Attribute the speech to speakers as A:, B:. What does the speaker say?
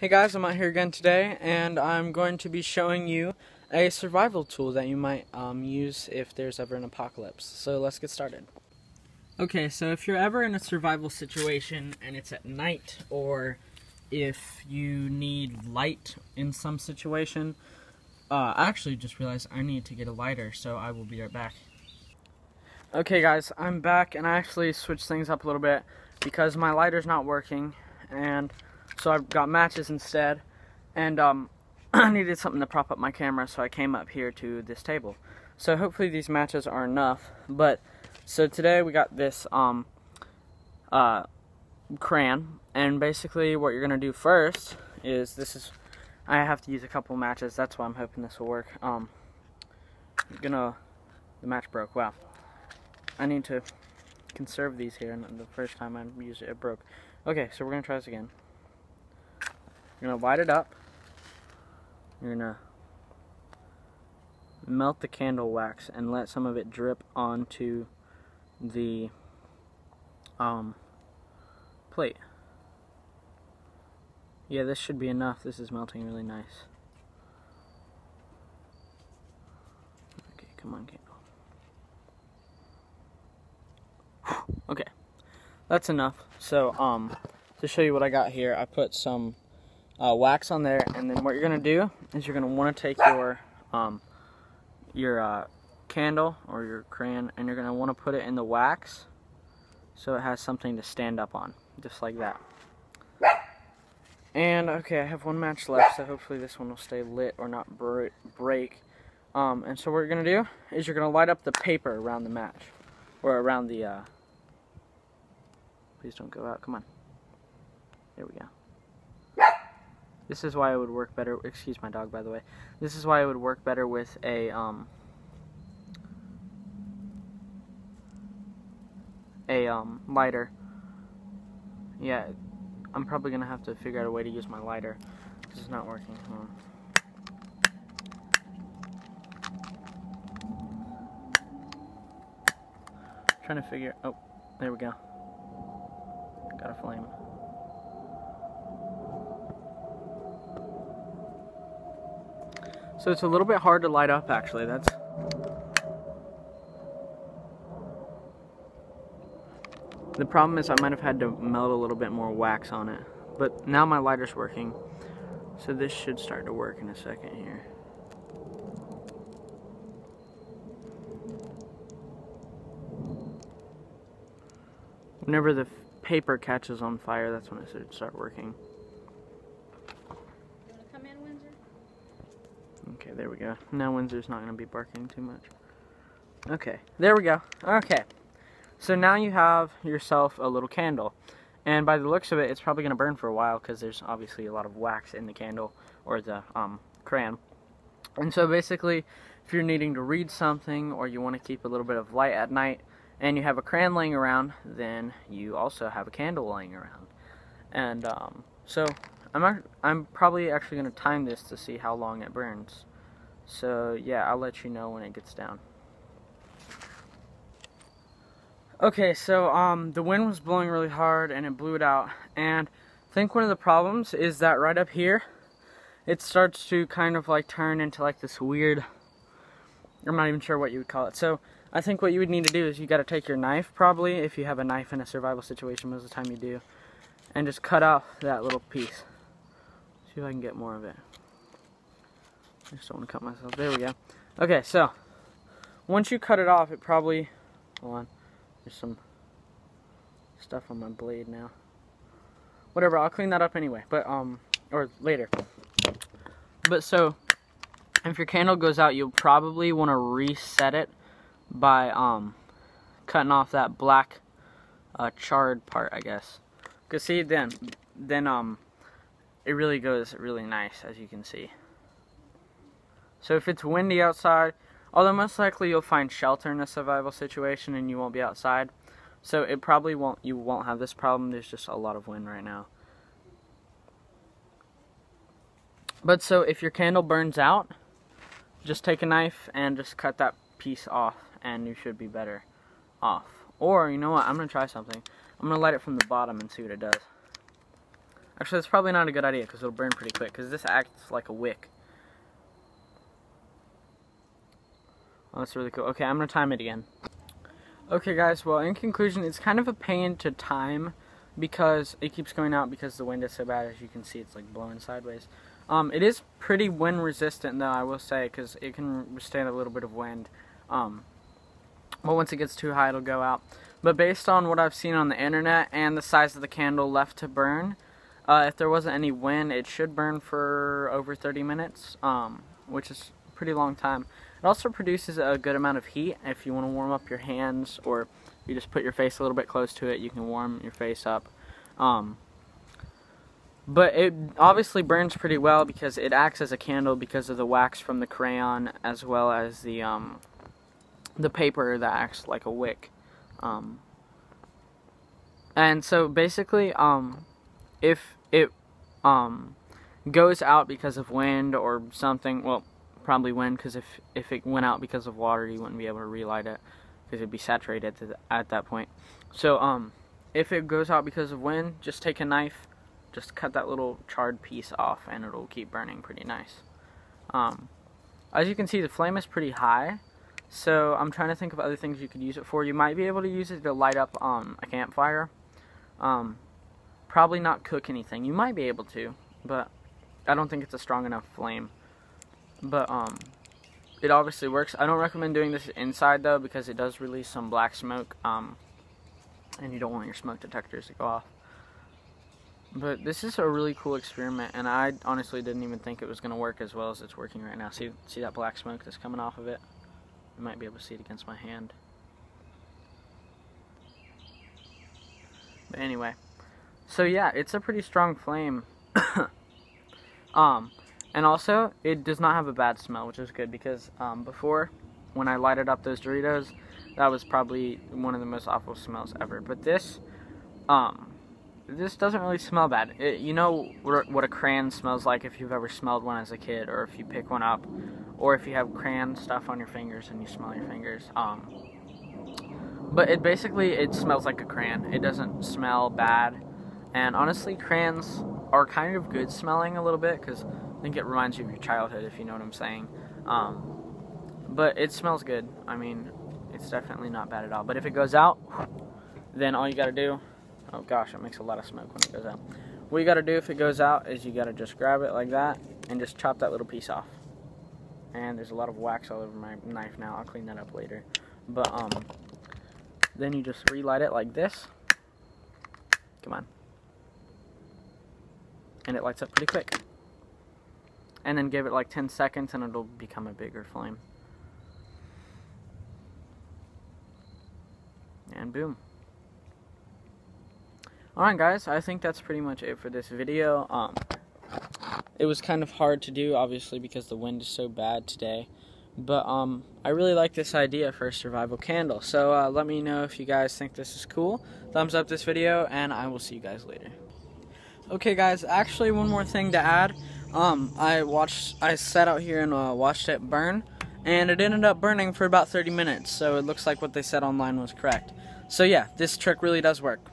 A: Hey guys, I'm out here again today, and I'm going to be showing you a survival tool that you might um, use if there's ever an apocalypse. So let's get started. Okay, so if you're ever in a survival situation and it's at night, or if you need light in some situation, uh, I actually just realized I need to get a lighter, so I will be right back. Okay guys, I'm back, and I actually switched things up a little bit because my lighter's not working, and so I've got matches instead, and um, I needed something to prop up my camera, so I came up here to this table. So hopefully these matches are enough, but, so today we got this, um, uh, crayon, and basically what you're going to do first is, this is, I have to use a couple matches, that's why I'm hoping this will work, um, I'm gonna, the match broke, wow. I need to conserve these here, and the first time I used it, it broke. Okay, so we're gonna try this again. You're gonna light it up. You're gonna melt the candle wax and let some of it drip onto the um, plate. Yeah, this should be enough. This is melting really nice. Okay, come on, candle. okay, that's enough. So, um, to show you what I got here, I put some uh, wax on there, and then what you're gonna do is you're gonna want to take your um, your uh, candle or your crayon, and you're gonna want to put it in the wax, so it has something to stand up on, just like that. And okay, I have one match left, so hopefully this one will stay lit or not break. Um, and so what you're gonna do is you're gonna light up the paper around the match, or around the. Uh, please don't go out. Come on. There we go. This is why it would work better, excuse my dog by the way, this is why it would work better with a, um, a, um, lighter. Yeah, I'm probably going to have to figure out a way to use my lighter. This is not working. Trying to figure, oh, there we go. Got a flame. So it's a little bit hard to light up actually. That's The problem is I might have had to melt a little bit more wax on it. But now my lighter's working. So this should start to work in a second here. Whenever the paper catches on fire, that's when it should start working. Okay, there we go. Now Windsor's not going to be barking too much. Okay, there we go. Okay, so now you have yourself a little candle. And by the looks of it, it's probably going to burn for a while because there's obviously a lot of wax in the candle or the um, crayon. And so basically, if you're needing to read something or you want to keep a little bit of light at night and you have a crayon laying around, then you also have a candle laying around. And um, so I'm, I'm probably actually going to time this to see how long it burns. So yeah, I'll let you know when it gets down. Okay, so um, the wind was blowing really hard and it blew it out. And I think one of the problems is that right up here, it starts to kind of like turn into like this weird, I'm not even sure what you would call it. So I think what you would need to do is you got to take your knife probably, if you have a knife in a survival situation, most of the time you do, and just cut off that little piece. See if I can get more of it. I just don't want to cut myself. There we go. Okay, so once you cut it off, it probably hold on. There's some stuff on my blade now. Whatever, I'll clean that up anyway. But um, or later. But so, if your candle goes out, you'll probably want to reset it by um cutting off that black uh, charred part, I guess. Cause see, then then um it really goes really nice as you can see. So if it's windy outside, although most likely you'll find shelter in a survival situation and you won't be outside, so it probably won't you won't have this problem. There's just a lot of wind right now. But so if your candle burns out, just take a knife and just cut that piece off and you should be better off. Or, you know what, I'm going to try something. I'm going to light it from the bottom and see what it does. Actually, that's probably not a good idea because it'll burn pretty quick because this acts like a wick. Oh, that's really cool. Okay, I'm going to time it again. Okay, guys, well, in conclusion, it's kind of a pain to time because it keeps going out because the wind is so bad. As you can see, it's like blowing sideways. Um, it is pretty wind resistant, though, I will say, because it can withstand a little bit of wind. Um, but once it gets too high, it'll go out. But based on what I've seen on the internet and the size of the candle left to burn, uh, if there wasn't any wind, it should burn for over 30 minutes, um, which is a pretty long time. It also produces a good amount of heat. If you want to warm up your hands or you just put your face a little bit close to it, you can warm your face up. Um, but it obviously burns pretty well because it acts as a candle because of the wax from the crayon as well as the um, the paper that acts like a wick. Um, and so basically, um, if it um, goes out because of wind or something, well, probably wind because if, if it went out because of water, you wouldn't be able to relight it because it'd be saturated the, at that point. So um, if it goes out because of wind, just take a knife, just cut that little charred piece off and it'll keep burning pretty nice. Um, as you can see, the flame is pretty high so I'm trying to think of other things you could use it for. You might be able to use it to light up um, a campfire. Um, probably not cook anything. You might be able to, but I don't think it's a strong enough flame. But um, it obviously works. I don't recommend doing this inside though because it does release some black smoke. Um, and you don't want your smoke detectors to go off. But this is a really cool experiment, and I honestly didn't even think it was going to work as well as it's working right now. See, see that black smoke that's coming off of it? You might be able to see it against my hand. But anyway, so yeah, it's a pretty strong flame. um, and also, it does not have a bad smell, which is good because um, before, when I lighted up those Doritos, that was probably one of the most awful smells ever. But this, um, this doesn't really smell bad. It, you know what a crayon smells like if you've ever smelled one as a kid, or if you pick one up or if you have crayon stuff on your fingers and you smell your fingers. Um, but it basically it smells like a crayon. It doesn't smell bad, and honestly, crayons are kind of good smelling a little bit because I think it reminds you of your childhood, if you know what I'm saying. Um, but it smells good. I mean, it's definitely not bad at all. But if it goes out, then all you gotta do, oh gosh, it makes a lot of smoke when it goes out. What you gotta do if it goes out is you gotta just grab it like that and just chop that little piece off and there's a lot of wax all over my knife now. I'll clean that up later. But um, then you just relight it like this. Come on. And it lights up pretty quick. And then give it like 10 seconds and it'll become a bigger flame. And boom. Alright guys, I think that's pretty much it for this video. Um, it was kind of hard to do, obviously, because the wind is so bad today. But um, I really like this idea for a survival candle. So uh, let me know if you guys think this is cool. Thumbs up this video, and I will see you guys later. Okay, guys. Actually, one more thing to add. Um, I watched. I sat out here and uh, watched it burn, and it ended up burning for about 30 minutes. So it looks like what they said online was correct. So yeah, this trick really does work.